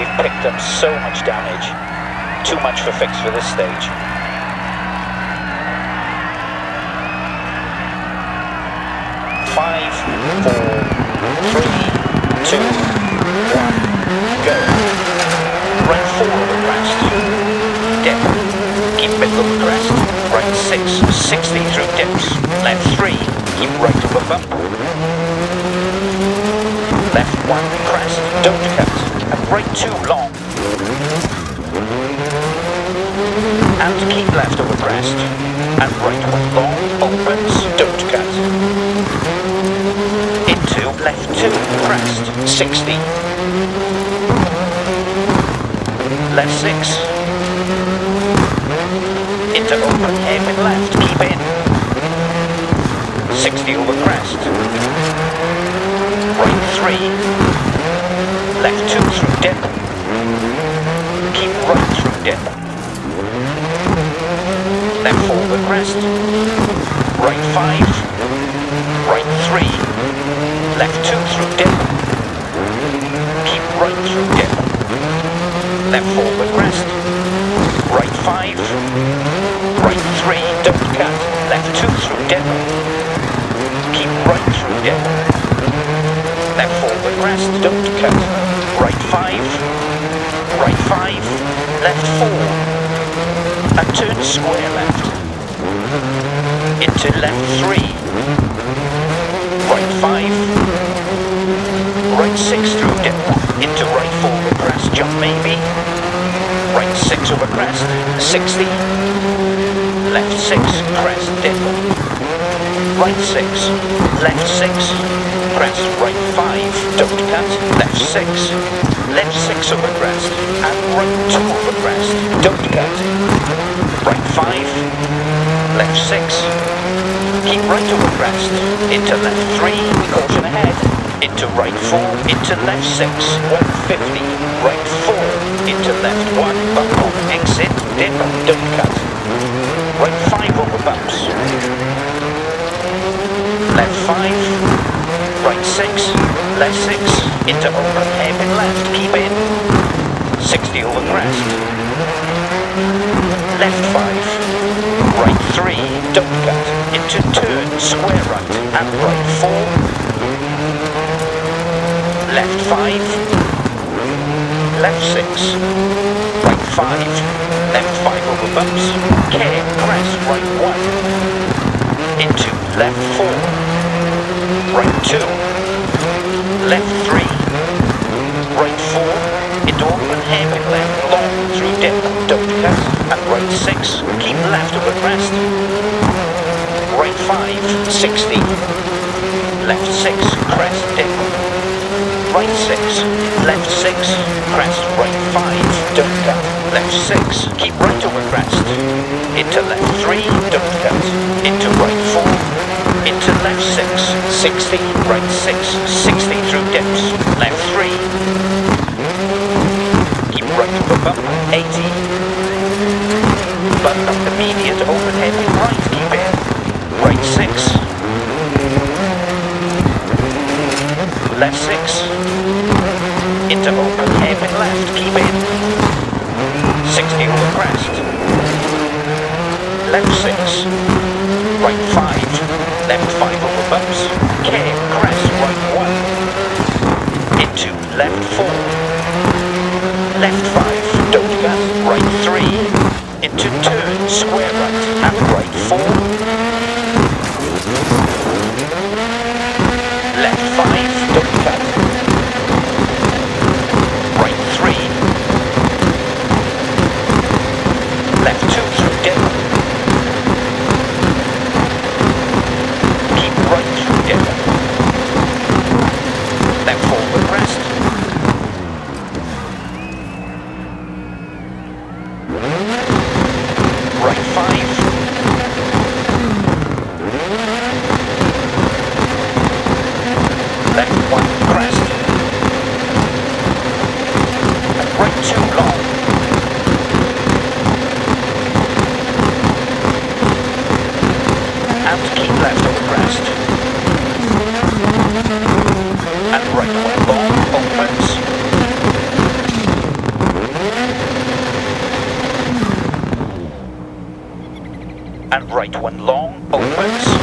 we've picked up so much damage. Too much for fix for this stage. Five, four, three, two, one, go. Right four crest. Dip. Keep middle crest. Right six, 60 through dips. Left three, keep right over bump. Left one, crest, don't cut. Right two, long. And keep left over crest. And right one, long, opens, don't cut. Into left two, crest, 60. Left six. Into open, hairpin left, keep in. 60 over crest. Right three. Left two through dip. Keep right through dip. Left over crest. Right five. Right three. Left two through dip. Keep right through dip. Left over crest. Right five. Right three. Don't cut. Left two through dip. Keep right through dip. Left over crest. Don't cut. Right five. Right five. Left four. And turn square left. Into left three. Right five. Right six through dip. Into right four over crest. Jump maybe. Right six over crest. 60. Left six. Crest dip. Right six. Left six. Crest right five. Don't cut. Left six. Left six over crest. And right two over crest. Don't cut. Right five. Left six. Over crest. Into left three. Caution ahead. Into right four. Into left six. 150. Right four. Into left one. Bump on. Exit. Dip. Don't cut. Right five over bumps. Left five. Right six. Left six. Into open. Hairpin left. Keep in. 60 over crest. Left five. Right three. Don't cut to turn square right and right 4, left 5, left 6, right 5, left 5 over bumps, K press right 1, into left 4, right 2, 60. Left 6, crest dip. Right 6, left 6, crest right 5, don't cut. Left 6, keep right over crest. Into left 3, don't cut. Into right 4, into left 6, 60, right 6, 60 through dips. Left 3, Left six. Into open hairpin left. Keep in. 60 over crest. Left six. Right five. Left five over bumps. Care. Crest. Right one. Into left four. Left five. Don't cut. Right three. Into turn. Square right. And right four. Left five. Don't cut. Right three. Left two through dip. Keep right through dip. Left forward rest. Right five. Left one crest. And right two long. And keep left over crest. And right one long opens. And right one long, opens.